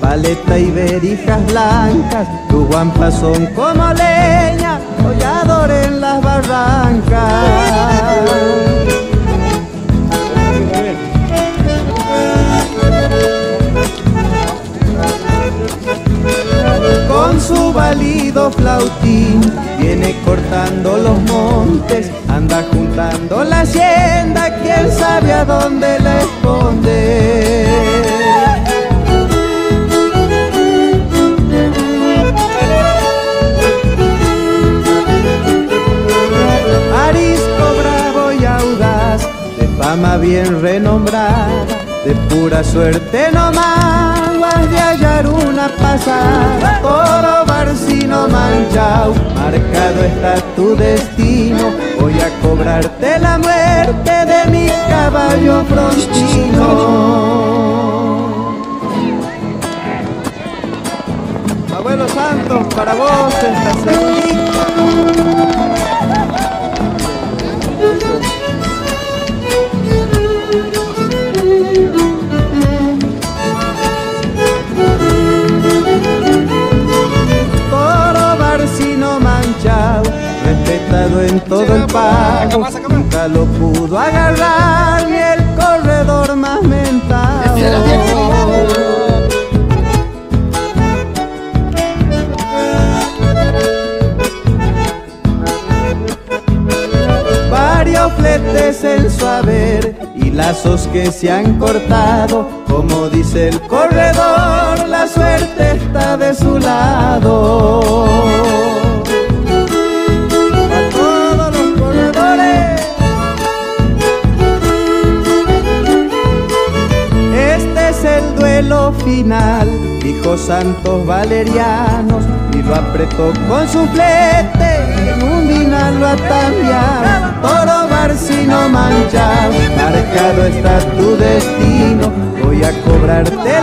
paleta y berijas blancas, tus guampas son como leña, hollador en las barrancas. con su válido flautín viene cortando los montes, anda juntando la hacienda, quién sabe a dónde la esconde. De fama bien renombrada, de pura suerte nomás de hallar una pasada, oro barcino manchao, marcado está tu destino, voy a cobrarte la muerte de mi caballo frontino. Abuelo Santos, para vos esta semilla. En todo el pago. Nunca lo pudo agarrar ni el corredor más mental. Varios fletes en su haber y lazos que se han cortado. Como dice el corredor, la suerte está de su lado. Lo final, dijo Santos Valerianos, y lo apretó con su flete, en un dinar lo atambiaba, toro barcino manchado, marcado está tu destino, voy a cobrarte